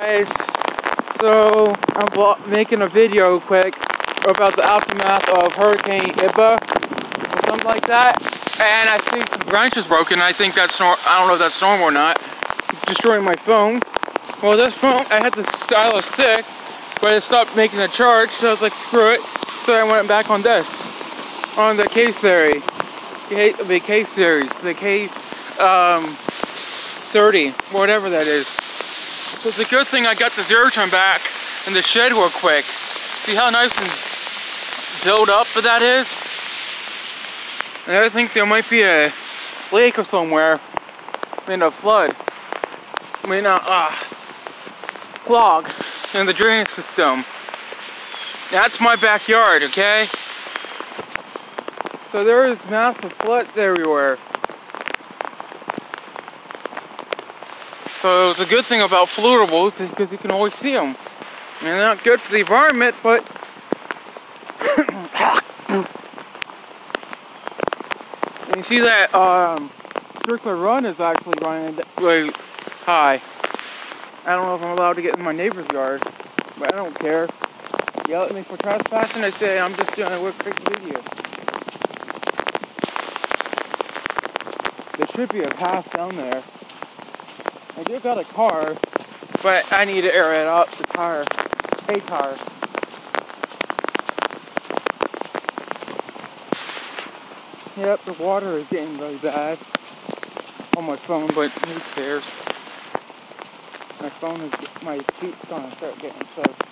Guys, so I'm making a video quick about the aftermath of Hurricane Ida or something like that. And I think the branch is broken. I think that's nor I don't know if that's normal or not. destroying my phone. Well, this phone, I had the Stylo 6, but it stopped making a charge, so I was like, screw it. So I went back on this, on the K series, the K series, the K um, 30, whatever that is. It's a good thing I got the zero turn back in the shed real quick. See how nice and built up that is? And I think there might be a lake or somewhere in a flood. I mean, uh, uh, clog in the drainage system. That's my backyard, okay? So there is massive floods everywhere. So a good thing about floatables is because you can always see them. I mean, they're not good for the environment, but you see that um, circular run is actually running really high. I don't know if I'm allowed to get in my neighbor's yard, but I don't care. Yell at me for trespassing, I say I'm just doing a quick video. There should be a path down there. I do got a car, but I need to air it out, the tire, a tire. Yep, the water is getting really bad on my phone, but who cares? My phone is, my feet's gonna start getting soaked,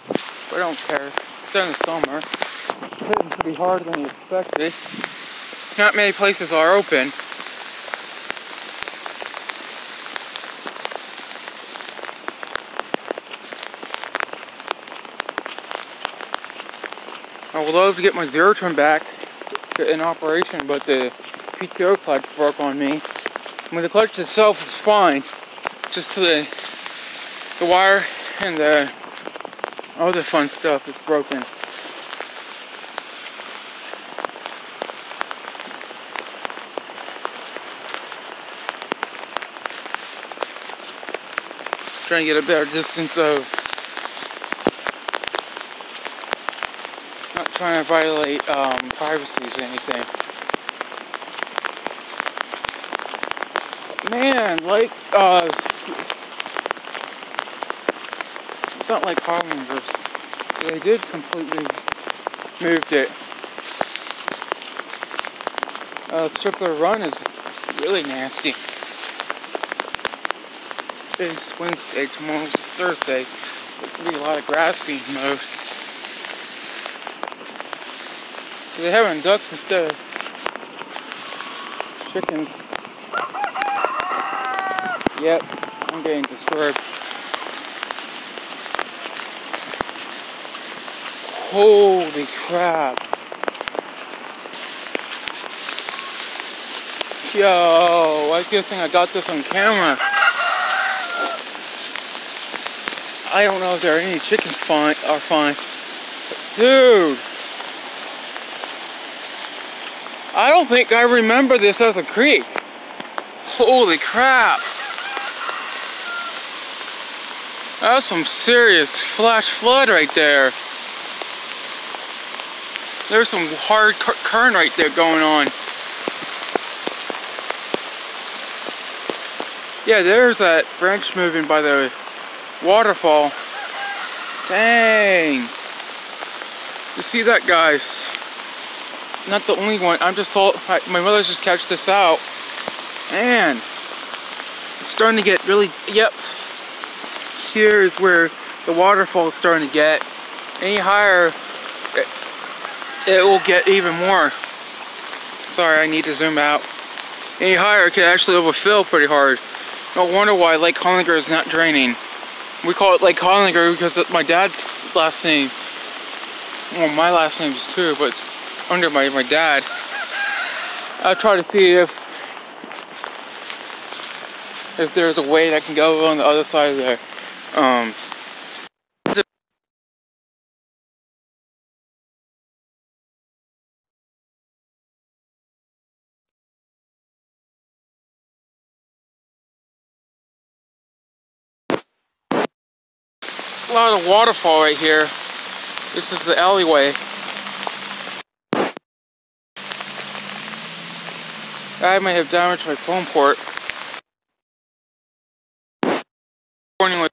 but I don't care. It's in the summer. It's hitting pretty harder than you expected. Not many places are open. Would love to get my zero turn back in operation, but the PTO clutch broke on me. I mean, the clutch itself was fine, just the the wire and the other fun stuff is broken. Trying to get a better distance of trying to violate um, privacy or anything. Man, like, uh, it's not like Polymers. They did completely moved it. Uh, Stripper Run is really nasty. It's Wednesday, tomorrow's Thursday. There'll be a lot of grass being mowed. So they're having ducks instead of chickens. Yep, I'm getting disturbed. Holy crap. Yo, I good thing I got this on camera. I don't know if there are any chickens fine are fine. Dude. I don't think I remember this as a creek. Holy crap. That's some serious flash flood right there. There's some hard current right there going on. Yeah, there's that branch moving by the waterfall. Dang. You see that, guys? Not the only one. I'm just all, my mother's just catch this out. Man, it's starting to get really, yep. Here is where the waterfall is starting to get. Any higher, it, it will get even more. Sorry, I need to zoom out. Any higher, it could actually overfill pretty hard. No wonder why Lake Hollinger is not draining. We call it Lake Hollinger because my dad's last name. Well, my last name is too, but it's under my, my dad. I'll try to see if if there's a way that I can go on the other side there. Um, a lot of waterfall right here. This is the alleyway. I might have damaged my phone port. Warning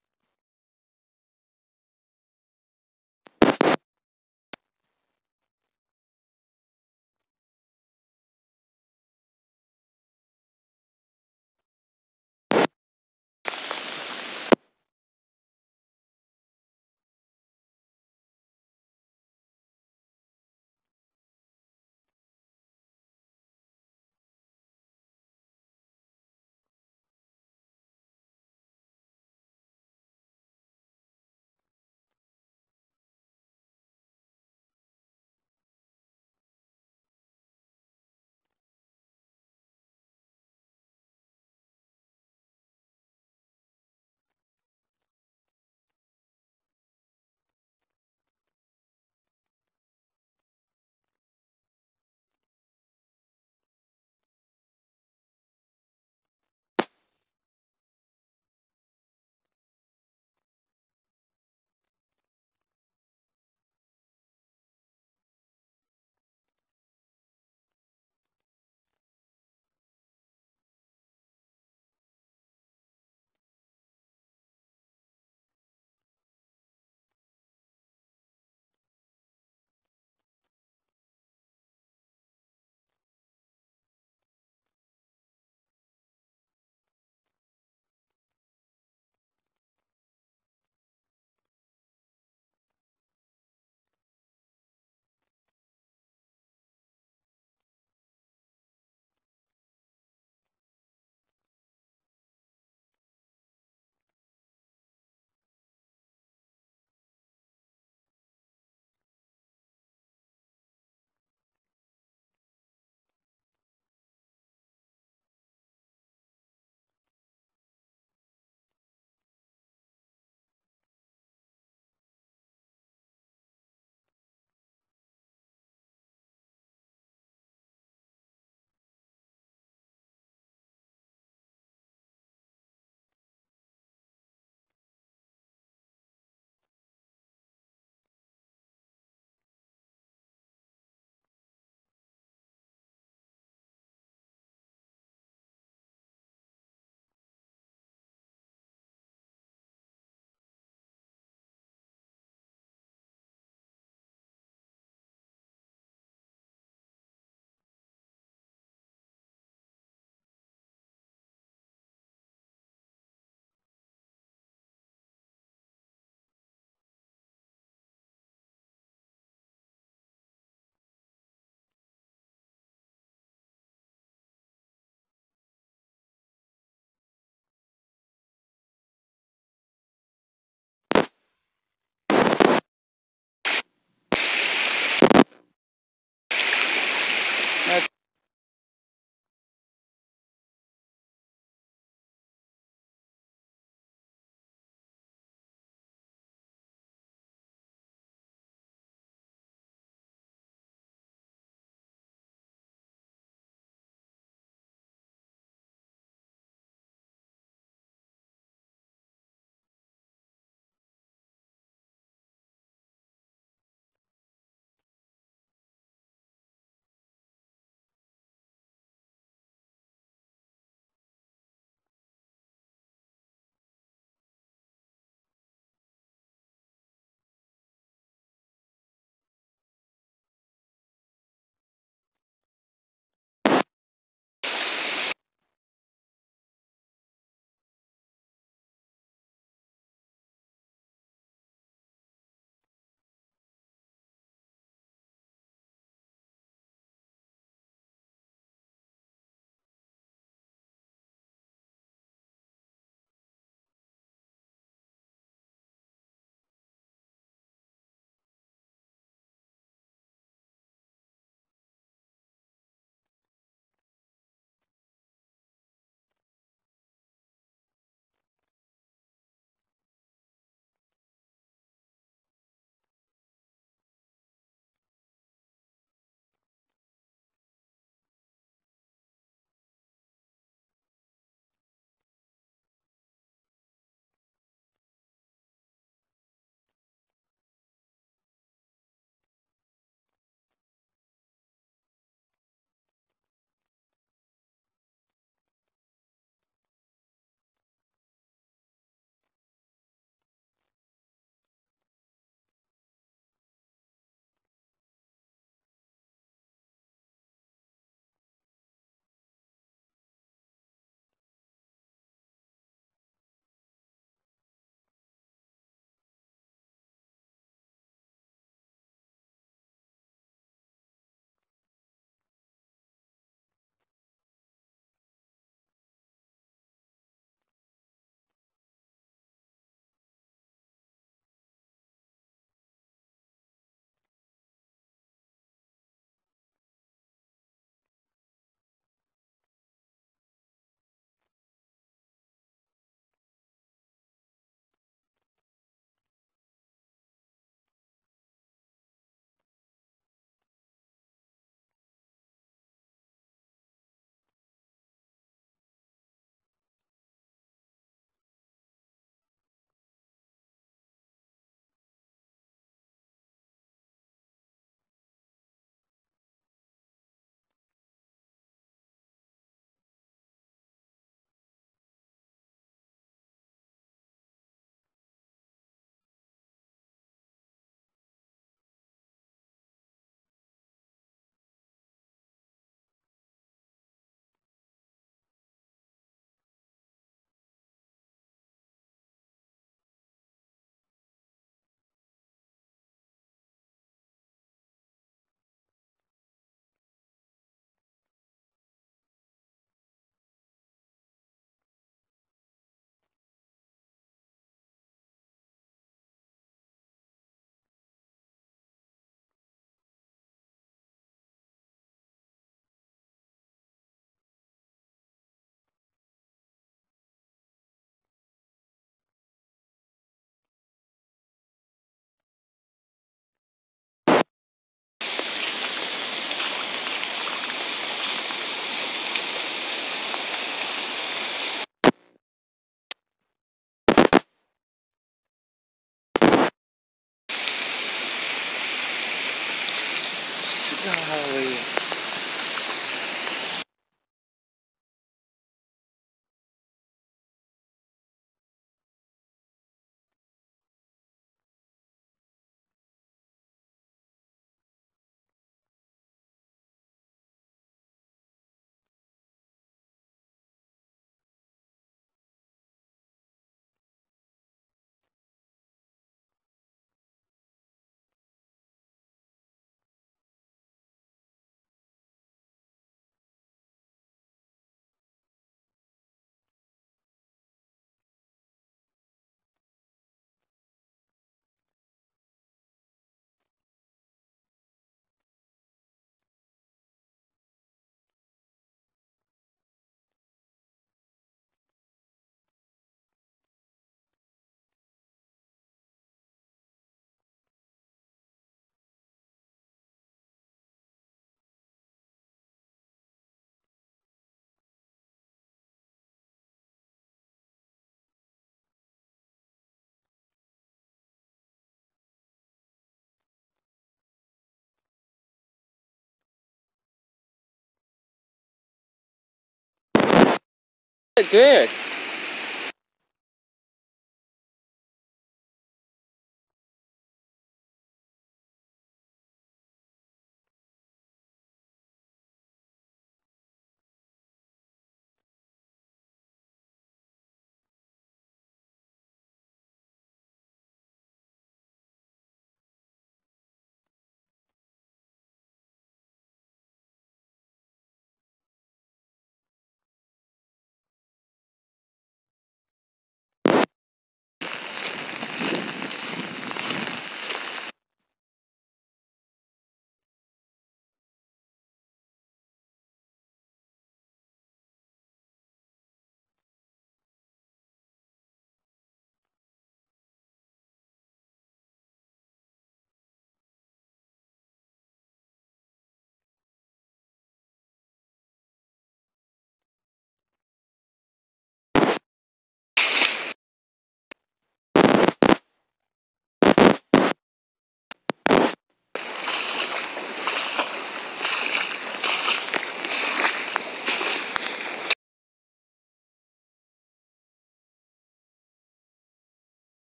It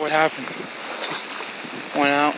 What happened? Just went out.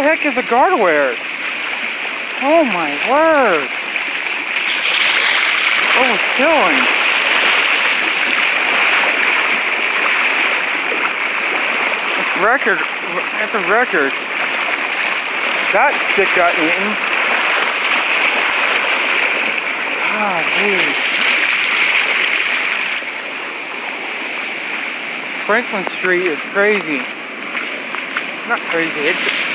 Heck is a guardrail? Oh my word. What was killing? It's record. It's a record. That stick got eaten. Ah, geez. Franklin Street is crazy. Not crazy, it's